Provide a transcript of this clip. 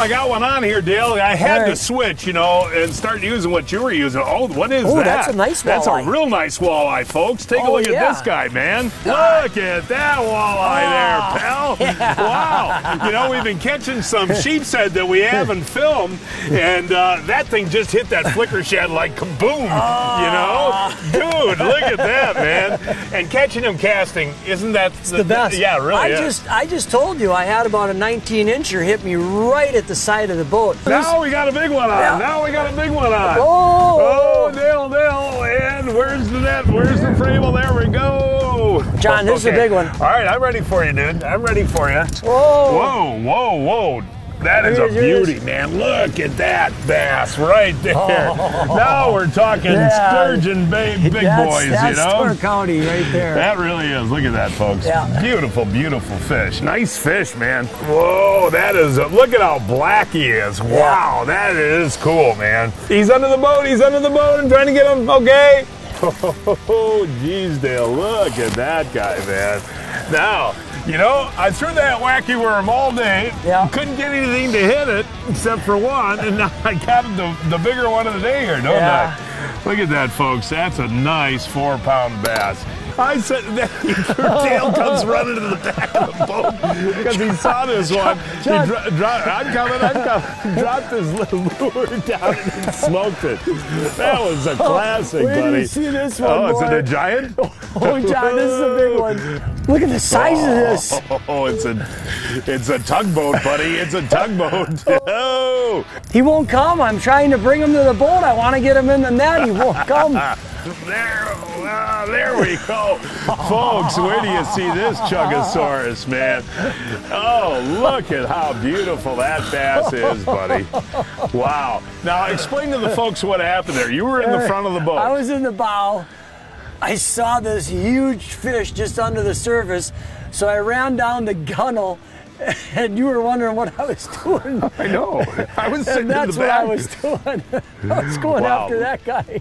I got one on here, Dale. I had All to switch, you know, and start using what you were using. Oh, what is Oh, that? that's a nice walleye. That's a real nice walleye, folks. Take a Oh, look yeah. at this guy, man. Look at that walleye there, pal. Wow. You know, we've been catching some sheep's head that we haven't filmed, and uh, that thing just hit that Flicker Shad like kaboom. You know, dude, look at that, man. And catching him casting, isn't that the best. Yeah, really. I is. just I just told you I had about a 19 incher hit me right at the side of the boat. Now we got a big one on. Yeah. Now we got a big one on. Oh! oh, Dale, Dale, and where's the net? Where's the Frabill? There we go. John, this is a big one. All right, I'm ready for you, dude. I'm ready for you. Whoa! Whoa, whoa, whoa. That is a Here it is. beauty, man. Look at that bass right there. Oh. Now we're talking Yeah. sturgeon bay, big that's, boys, that's you know? Door County right there. That really is. Look at that, folks. Yeah. Beautiful, beautiful fish. Nice fish, man. Whoa, that is. A, look at how black he is. Wow, that is cool, man. He's under the boat. He's under the boat. I'm trying to get him. Okay. Oh, geez, Dale. Look at that guy, man. Now, you know, I threw that wacky worm all day. Yeah. Couldn't get anything to hit it except for one, and now I got the, the bigger one of the day here, don't Yeah. I? Look at that, folks. That's a nice four pound bass. I said that Dale comes running to the back of the boat because he saw this one. He dro- dro- I'm coming, I'm coming. Dropped his little lure down and smoked it. That was a oh, classic, Wait till buddy. you see this one, Oh, is it a giant? Oh, John, this is a big one. Look at the size of this. Oh, it's a, it's a tugboat, buddy. It's a tugboat. Oh, He won't come. I'm trying to bring him to the boat. I want to get him in the net. He won't come. There, ah, there we go, folks. Where do you see this Chugosaurus, man? Oh, look at how beautiful that bass is, buddy. Wow. Now, explain to the folks what happened there. You were in the front of the boat. I was in the bow. I saw this huge fish just under the surface, so I ran down the gunnel, and you were wondering what I was doing. I know. I was sitting And that's in the what. I was doing. I was going Wow. after that guy.